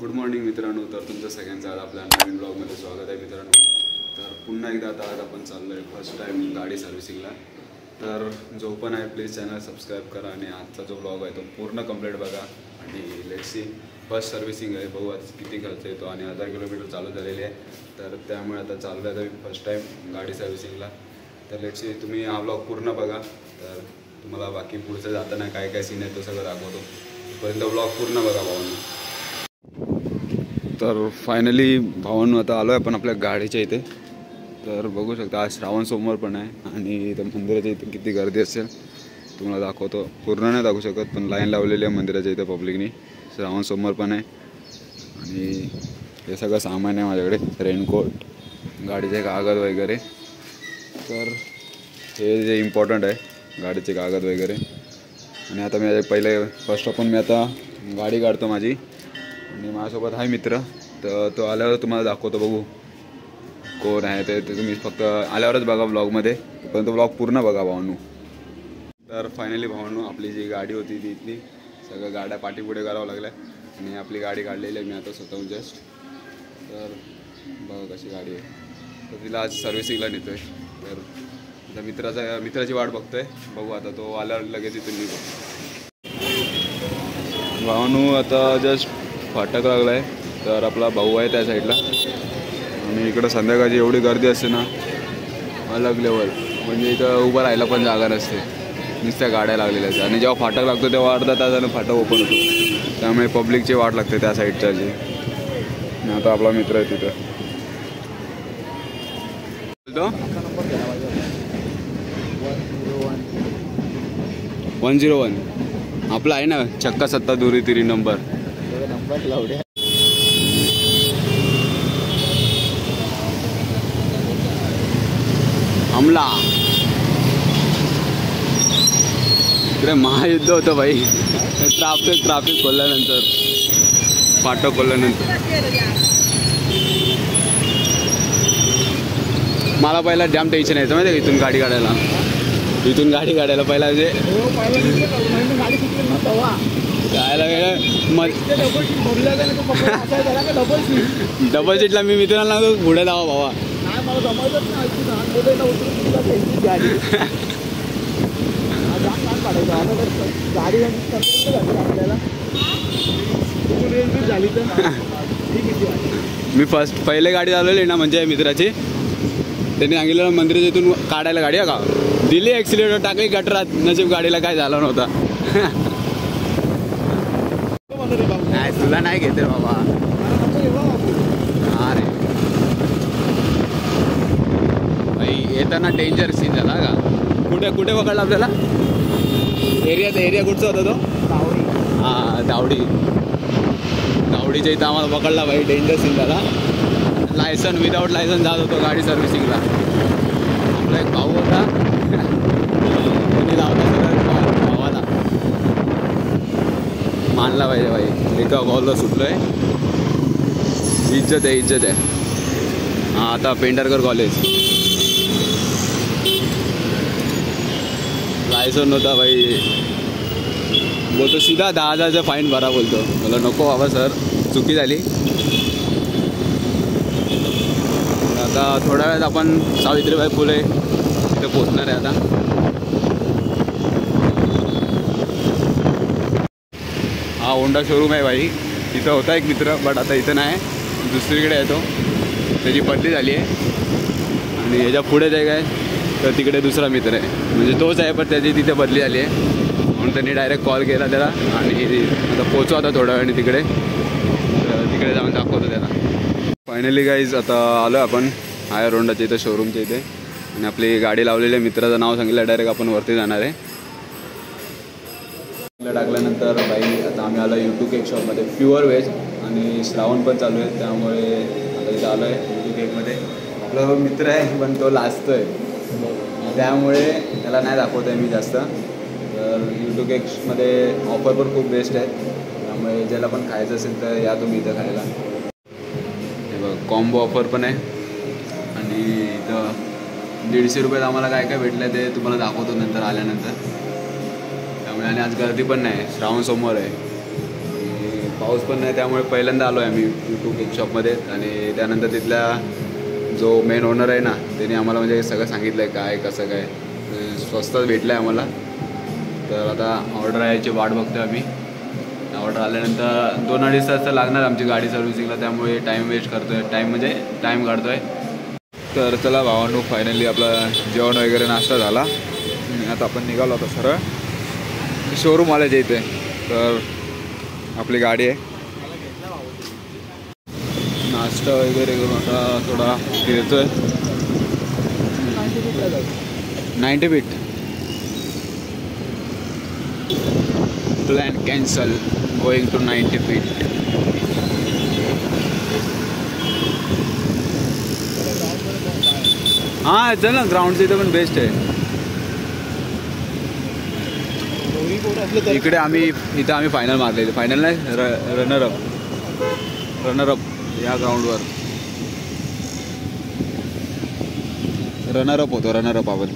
Good morning मित्रांनो तर तुमचं सगळ्यांचं आज आपल्या नवीन ब्लॉगमध्ये स्वागत आहे मित्रांनो. तर पुन्हा एकदा आता आज आपण चाललो आहे फर्स्ट टाईम गाडी सर्व्हिसिंगला तर जो पण आहे प्लीज चॅनल सबस्क्राईब करा आणि आजचा जो ब्लॉग आहे तो पूर्ण कंप्लीट बघा. आणि लेट्सी फर्स्ट सर्व्हिसिंग आहे बघू आज किती खर्च येतो आणि हजार किलोमीटर चालू झालेली आहे. तर त्यामुळे आता चालू आहे आता फर्स्ट टाईम गाडी सर्व्हिसिंगला तर लेट्सी तुम्ही हा ब्लॉग पूर्ण बघा. तर तुम्हाला बाकी पुढचं जाताना काय काय सीन आहे तो सगळं दाखवतो. पर्यंत ब्लॉग पूर्ण बघा भावांना. तर फायनली भावांनो आता आलो आहे आपण आपल्या गाडीच्या इथे. तर बघू शकता आज श्रावण सोमवार पण आहे आणि इथं मंदिराच्या इथे किती गर्दी असेल तुम्हाला दाखवतो. पूर्ण नाही दाखवू शकत पण लाईन लावलेली आहे मंदिराच्या इथे पब्लिकनी. श्रावण सोमवार पण आहे. आणि हे सगळं सामान आहे माझ्याकडे रेनकोट गाडीचे कागद वगैरे. तर हे जे इम्पॉर्टंट आहे गाडीचे कागद वगैरे. आणि आता मी पहिले फर्स्ट ऑफ मी आता गाडी काढतो माझी. आणि माझ्यासोबत आहे मित्र. तर तो आल्यावर तुम्हाला दाखवतो बघू. कोण आहे ते तुम्ही फक्त आल्यावरच बघा ब्लॉगमध्ये पण तो ब्लॉग पूर्ण बघा भावानू. तर फायनली भावानू आपली जी गाडी होती ती इथली सगळ्या गाड्या पाठीपुढे करावं लागल्या. आणि आपली गाडी काढलेली आहे मी आता स्वतःहून जस्ट तर बघा कशी गाडी आहे. तर तिला आज सर्व्हिसिंगला नेतो आहे तर आता मित्राचा मित्राची वाट बघतोय. बघू आता तो आल्यावर लगेच इथून निघतो भावानू आता जस्ट फाटक लागला आहे तर आपला भाऊ आहे त्या साईडला आणि इकडं संध्याकाळची एवढी गर्दी असते ना अलग लेवल म्हणजे इथं उभं राहायला पण जागा नसते. नुसत्या गाड्या लागलेल्या असतात. आणि जेव्हा फाटक लागतो तेव्हा अर्धा तासानं फाटक ओपन होतो. त्यामुळे पब्लिकची वाट लागते त्या साईडच्या जी. आता आपला मित्र आहे तिथं. One zero one. आपला आहे ना चक्का सत्ता दुरी तिरी नंबर नंबर लावड्या हमला. इकडे महायुद्ध होतं भाई. ट्राफिक ट्राफिक खोलल्यानंतर. फाटक खोलल्यानंतर. मला पहिला जाम टेन्शन यायचं माहिती का इथून गाडी काढायला? इथून गाडी काढायला पहिला जे जायला वेळ मग डबल सीटला मी मित्रांना पुढे जावा भावा. मी फर्स्ट पहिले गाडी चालवली ना म्हणजे मित्राची. त्यांनी सांगितलं मंदिराच्या इथून काढायला गाडी का? दिली ॲक्सिलेटर टाकली गटरात. नशीब गाडीला काय झालं नव्हता. रे बाबा नाही तुला नाही घेते बाबा मला नको एवढा बाबू. अरे भाई येताना डेंजर सीन झाला का कुठे कुठे पकडला आपल्याला एरिया एरिया कुठचा होता तो सावरी. हा दावडी दावडीच्या इथं आम्हाला पकडला भाई डेंजर सीन झाला लायसन विदाऊट लायसन जात होतो गाडी सर्व्हिसिंगला आपला एक भाऊ होता कोणी लावला सगळं भावाला मानला पाहिजे भाई. एका सुटलो आहे इज्जत आहे इज्जत आहे. हां आता पेंढरकर कॉलेज लायसन नव्हता भाई. बोलतो सीधा दहा हजारचा फाईन भरा बोलतो. मला नको बाबा सर चुकी झाली. आता थोड्या वेळात आपण सावित्रीबाई फुले तिथे पोचणार आहे आता. हा होंडा शोरूम आहे भाई. इथं होता एक मित्र बट आता इथं नाही. दुसरीकडे आहे तो त्याची बदली झाली आहे. आणि ह्याच्या पुढे जे काय? तर तिकडे दुसरा मित्र आहे. म्हणजे तोच आहे पण त्याची तिथे बदली झाली आहे. म्हणून त्यांनी डायरेक्ट कॉल केला त्याला. आणि आता पोचू आता थोड्या वेळाने तिकडे. तर तिकडे जाऊन दाखवतो त्याला. फायनली गाईज आता आलो आपण. हायर रोंडाच्या इथं शोरूमच्या इथे. आणि आपली गाडी लावलेली मित्राचं नाव सांगितलं. डायरेक्ट आपण वरती जाणार आहे. टाकल्यानंतर बाई आता आम्ही आलो यूट्यूब केक शॉपमध्ये प्युअर व्हेज आणि श्रावण पण चालू आहे त्यामुळे आता इथं आलो आहे यूट्यूब केकमध्ये आपला मित्र आहे पण तो लाजतो आहे त्यामुळे त्याला नाही दाखवत आहे मी जास्त. तर यूट्यूब केक्समध्ये ऑफर पण खूप बेस्ट आहे त्यामुळे ज्याला पण खायचं असेल तर या तुम्ही इथं खायला. हे बघ कॉम्बो ऑफर पण आहे. आणि इथं दीडशे रुपयात आम्हाला काय काय भेटलं ते तुम्हाला दाखवतो नंतर आल्यानंतर. त्यामुळे आणि आज गर्दी पण नाही. श्रावण सोमवार आहे. पाऊस पण नाही त्यामुळे पहिल्यांदा आलो आहे आम्ही यूट्यूब बुकशॉपमध्ये आणि त्यानंतर तिथल्या जो मेन ओनर आहे ना त्याने आम्हाला म्हणजे सगळं सांगितलं आहे काय कसं काय. म्हणजे स्वस्तच भेटलं आहे आम्हाला. तर आता ऑर्डर यायची वाट बघतो आम्ही. ऑर्डर आल्यानंतर दोन अडीच तास तर लागणार आमची गाडी सर्व्हिसिंगला त्यामुळे टाईम वेस्ट करतो आहे टाईम म्हणजे टाईम काढतो आहे तर चला भावांनो फायनली आपला जेवण वगैरे नाश्ता झाला. आता आपण निघालो आता सरळ. शोरूम आल्याच्या इथे. तर गाडी आहे. नाश्ता वगैरे करून आता थोडा फिरतोय. Ninety feet plan cancel going to ninety feet हाँ, चल ना ग्राउंडचं इथं पण बेस्ट आहे. इकडे आम्ही इथं आम्ही फायनल मारले फायनल नाही र रनर अप रनर अप या ग्राउंडवर रनर अप होतो रनर अप आपण.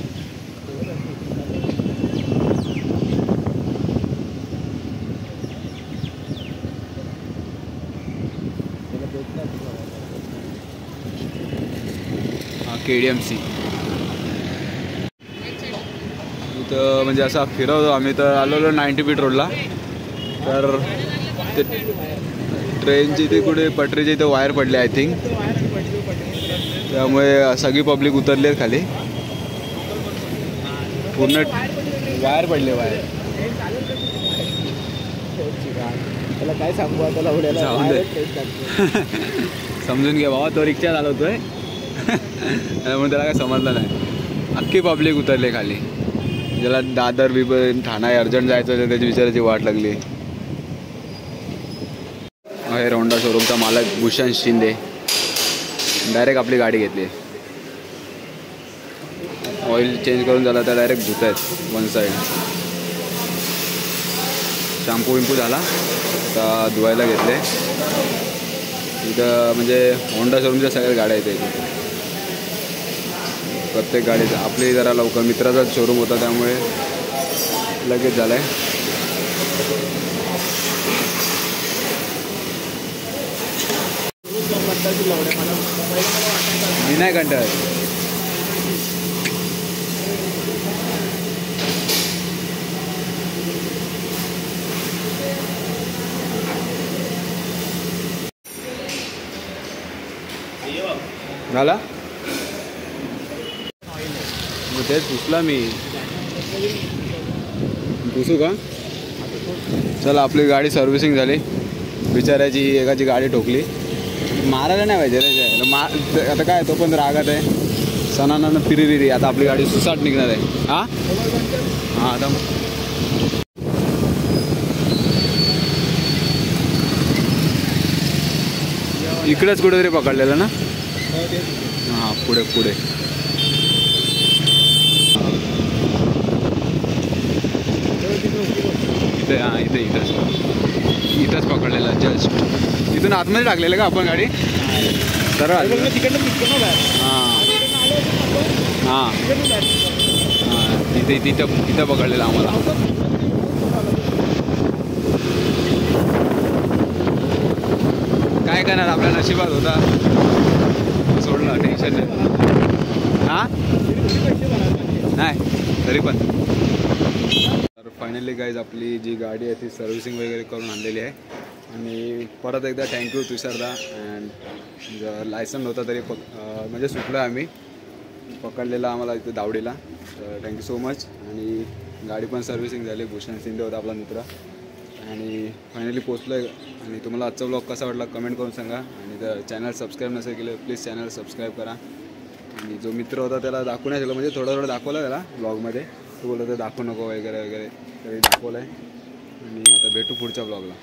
के डी एम सी इथं म्हणजे असा फिरवतो. आम्ही तर आलेलो नाईन्टी फीट रोडला. तर ते ट्रेनची इथे कुठे पटरीची इथे वायर पडली आय थिंक त्यामुळे सगळी पब्लिक उतरली आहे खाली. पूर्ण वायर पडले वायर त्याला काय सांगू त्याला. समजून घे बाबा तो रिक्षा चालवतोय. त्यामुळे त्याला काय समजलं नाही. अख्खी पब्लिक उतरली खाली. ज्याला दादर बिबर ठाणा अर्जंट जायचं त्याची विचारायची वाट लागली. हे रोंडा शोरूमचा मालक भूषण शिंदे. डायरेक्ट आपली गाडी घेतली. ऑइल चेंज करून झाला तर डायरेक्ट धुत आहेत वन साईड शॅम्पू विम्पू झाला आता धुवायला घेतले. इथं म्हणजे होंडा शोरूमच्या सगळ्या गाड्या आहेत इथे. प्रत्येक गाडीचं आपली जरा लवकर मित्राचाच शोरूम होता त्यामुळे लगेच झालं आहे कंटाळतील मी नाही झाला? कुठे तेच पुसला मी. पुसू का? चला आपली गाडी सर्व्हिसिंग झाली. बिचाऱ्याची एकाची गाडी ठोकली. मारायला नाही पाहिजे रे मा आता काय तो पण रागात आहे. सणानं फिरी आता आपली गाडी सुसाट निघणार आहे. हा? हा आता इकडेच कुठेतरी पकडलेलं ना? हां पुढे पुढे. इथे हां इथे इथंच इथंच पकडलेलं जस्ट इथून आतमध्ये टाकलेलं का आपण गाडी? सरळ हां. हां. हां. इथे तिथं इथं पकडलेलं आम्हाला. काय करणार आपल्या नशिबात होता? सोडला टेन्शन नाही. हां? नाही तरी पण. फायनली गाईज आपली जी गाडी आहे ती सर्व्हिसिंग वगैरे करून आणलेली आहे. आणि परत एकदा थँक्यू तुषारदा. अँड लायसन होता तरी पक म्हणजे सुटलो आहे आम्ही. पकडलेला आम्हाला इथे दावडीला. तर थँक्यू सो मच आणि गाडी पण सर्व्हिसिंग झाली. भूषण शिंदे होता आपला मित्र. आणि फायनली पोचलो आहे आणि तुम्हाला आजचा ब्लॉग कसा वाटला कमेंट करून सांगा. आणि जर चॅनल सबस्क्राईब नसेल केलं प्लीज चॅनल सबस्क्राईब करा. आणि जो मित्र होता त्याला दाखवू नाही म्हणजे थोडं थोडं दाखवलं त्याला ब्लॉगमध्ये तू बोलत दाखवू नको वगैरे वगैरे. तरी दाखवलं आहे आणि आता भेटू पुढच्या ब्लॉगला